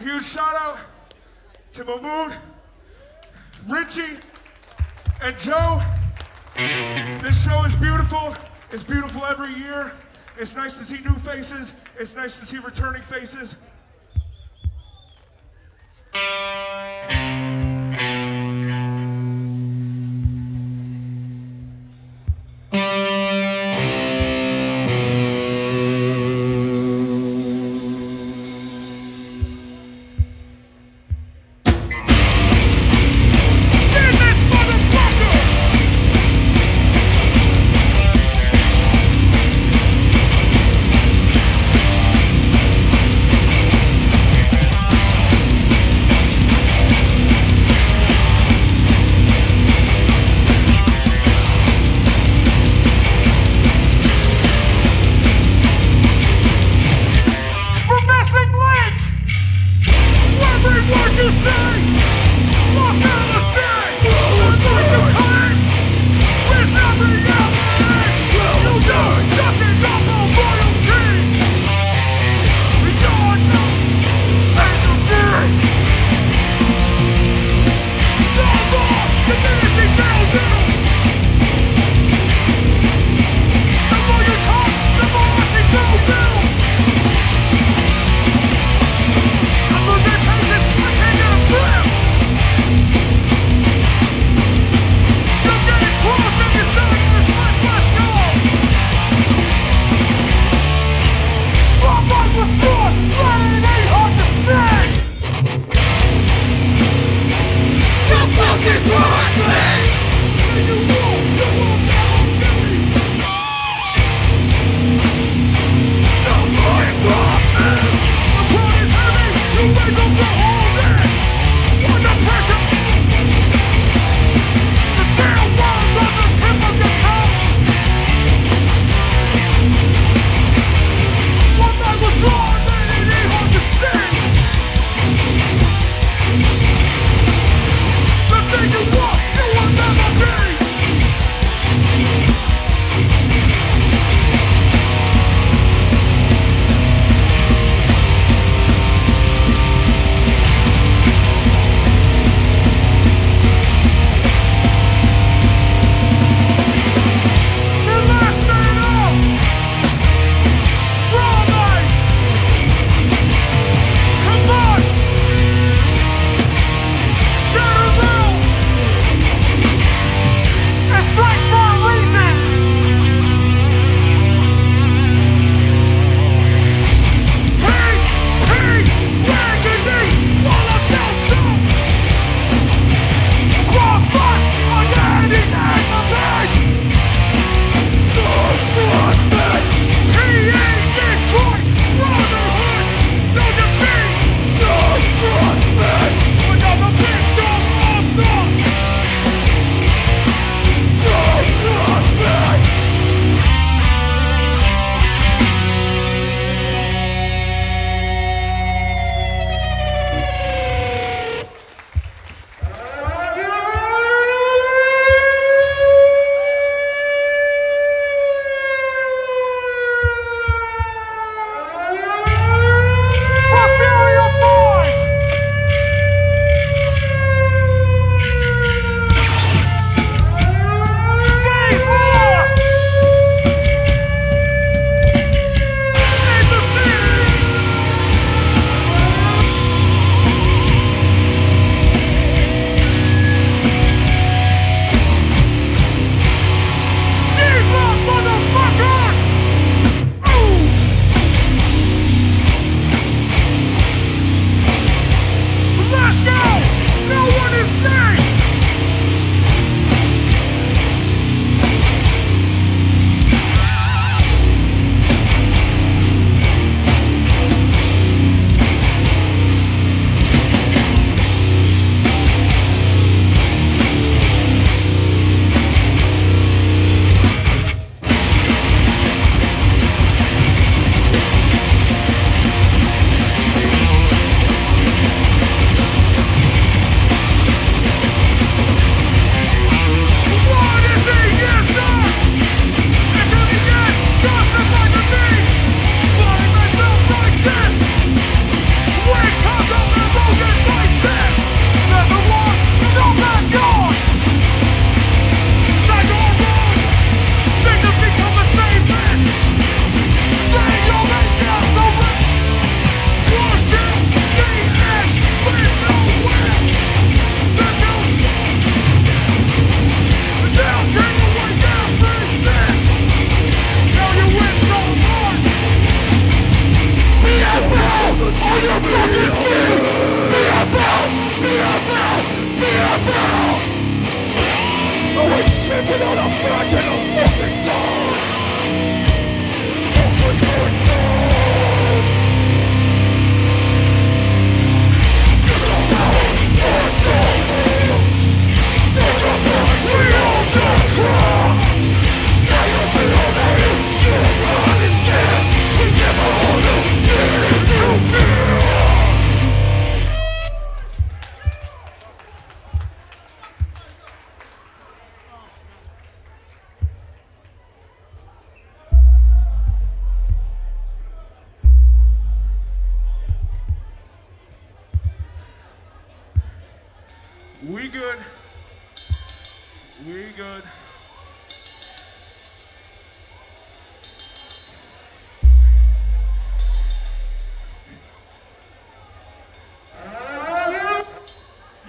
Huge shout out to Mahmood, Richie, and Joe. This show is beautiful. It's beautiful every year. It's nice to see new faces. It's nice to see returning faces.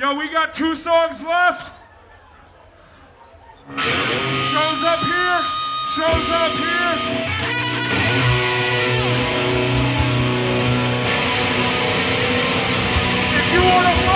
Yo, we got two songs left. Shows up here. Shows up here. If you want to